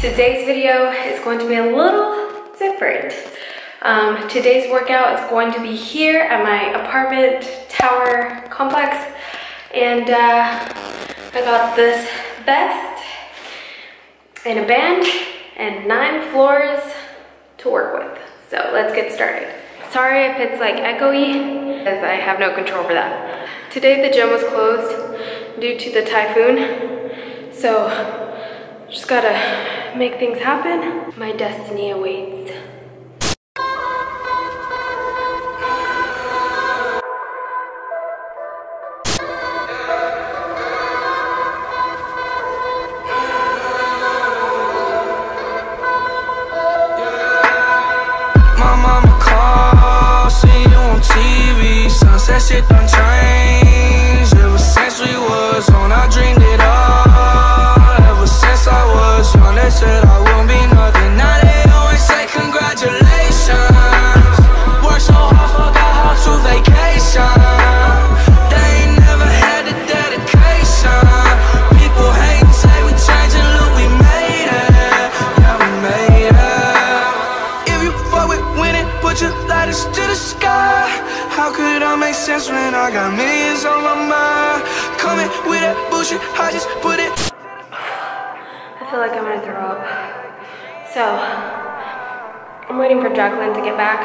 today's video is going to be a little different. Um, today's workout is going to be here at my apartment tower complex. And uh, I got this vest and a band and nine floors to work with. So let's get started. Sorry if it's like echoey, as I have no control over that. Today the gym was closed due to the typhoon. So just gotta make things happen. My destiny awaits. My mama call, see you on TV. Sunset shit How could I make sense when I got millions on my mind? Coming with that bullshit, I just put it. I feel like I'm gonna throw up. So, I'm waiting for Jacqueline to get back.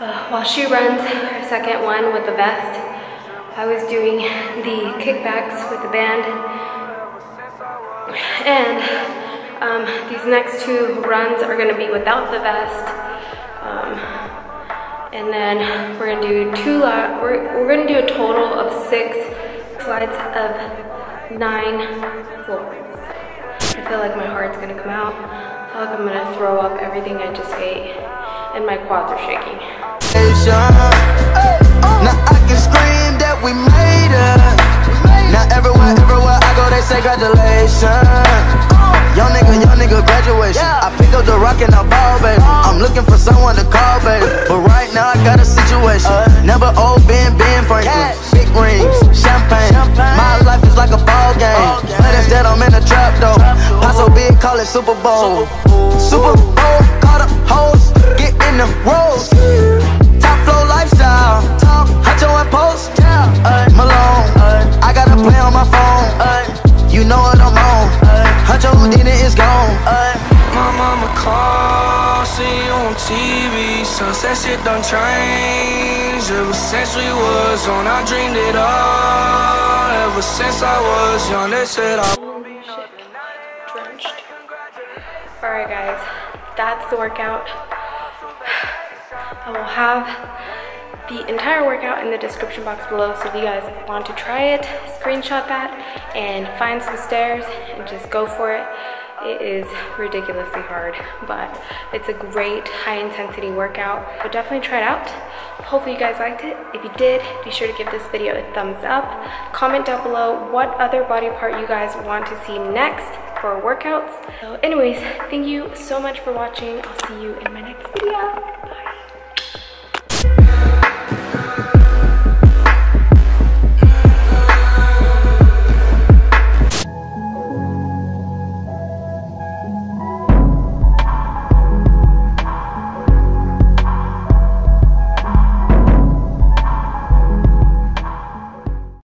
Uh, while she runs her second one with the vest, I was doing the kickbacks with the band. And um, these next two runs are gonna be without the vest. Um, and then we're gonna do two, la we're, we're gonna do a total of six flights of nine floors. I feel like my heart's gonna come out. I feel like I'm gonna throw up everything I just ate, and my quads are shaking. Now I can scream that we made it. Now everywhere, everywhere I go, they say congratulations. Old Ben, Franklin. Big rings, champagne. My life is like a ball game. But instead I'm in a trap though. Pop so big, call it Super Bowl. Super Bowl, call the hoes, get in the rolls. Top flow lifestyle. Huncho and post. Malone. I got a play on my phone. You know what I'm on. Huncho Houdini is gone. My mama call, see you on TV. Sunset shit done changed. Ever since we was on, I dreamed it all. Ever since I was young, they said I. Drenched. Alright guys, that's the workout. I will have the entire workout in the description box below so if you guys want to try it, screenshot that and find some stairs and just go for it. It is ridiculously hard, but it's a great high intensity workout. So definitely try it out. Hopefully you guys liked it. If you did, be sure to give this video a thumbs up. Comment down below what other body part you guys want to see next for workouts. So anyways, thank you so much for watching. I'll see you in my next video. Bye.